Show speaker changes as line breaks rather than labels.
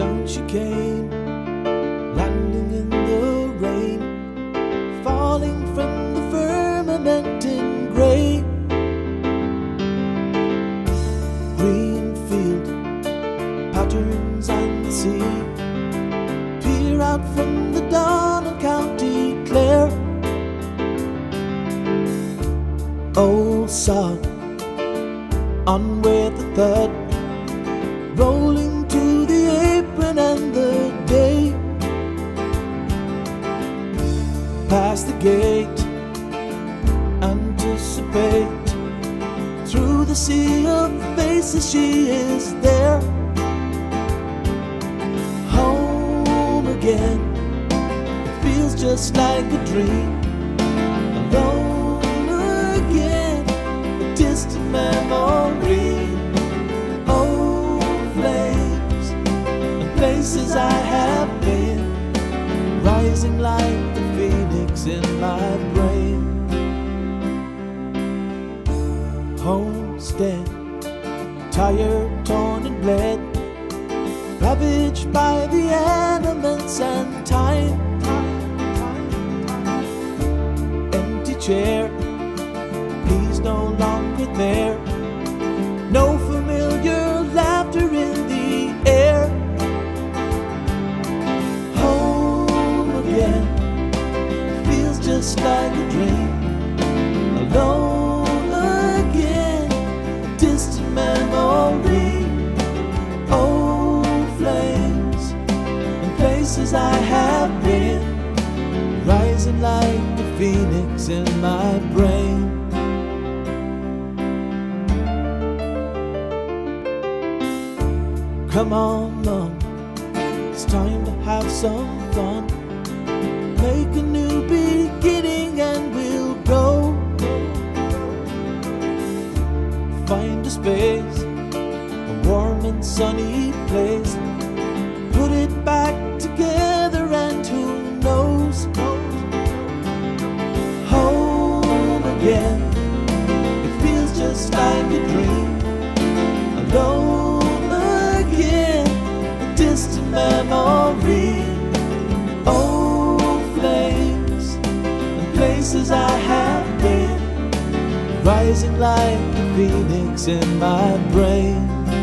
Don't you came landing in the rain, falling from the firmament in grey. Green field, patterns and the sea, peer out from the dawn of County Clare. Old sod, on with the third Past the gate, anticipate through the sea of faces. She is there. Home again, it feels just like a dream. Alone again, a distant memory. Old flames and places I have been, rising like the in my brain. Homestead, tired, torn, and bled, ravaged by the elements and time. Empty chair, he's no longer there. Alone again, distant memory. Old flames and places I have been, rising like the phoenix in my brain. Come on, mom, it's time to have some fun. Make a new Find a space, a warm and sunny place. Put it back together and who knows? Home again, rising like a phoenix in my brain.